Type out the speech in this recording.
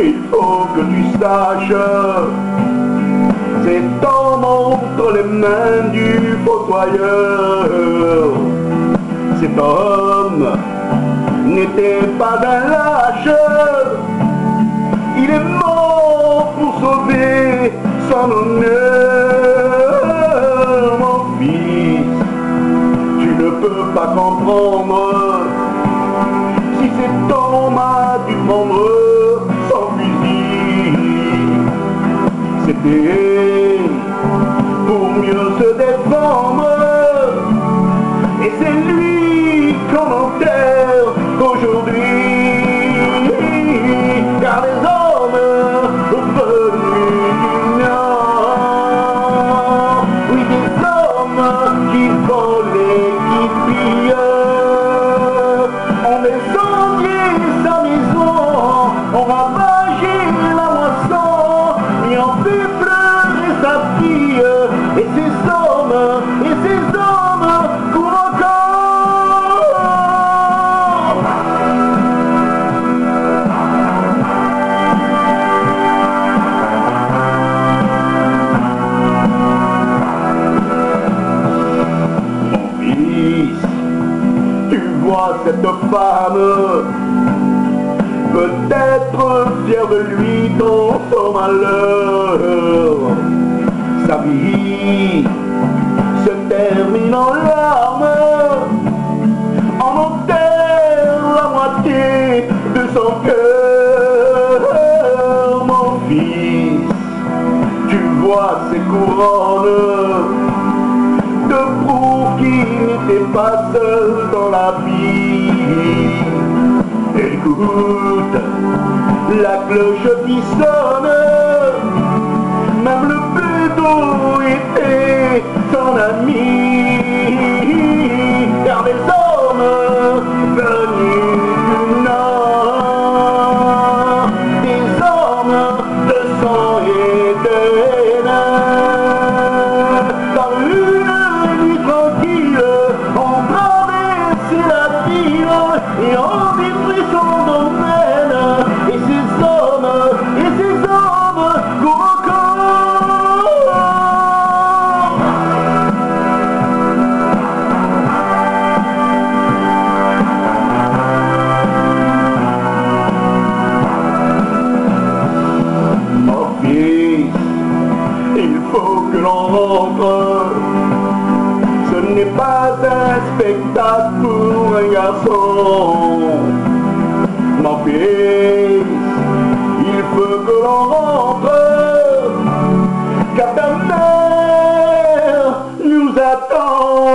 Il faut que tu saches, en entre les mains du fautoyeur. Cet homme n'était pas un lâche, il est mort pour sauver son honneur. Mon fils, tu ne peux pas comprendre si cet homme a dû prendre son fusil. C'était cette femme, peut-être fier de lui dans son malheur. Sa vie se termine en larmes, en enterre la moitié de son cœur. Mon fils, tu vois ces couronnes n'était pas seul dans la vie. Écoute la cloche qui sonne, même le bédo était son ami. unipada espectáculo ranha-som Mon il faut que l'on rentre Car ta nous attend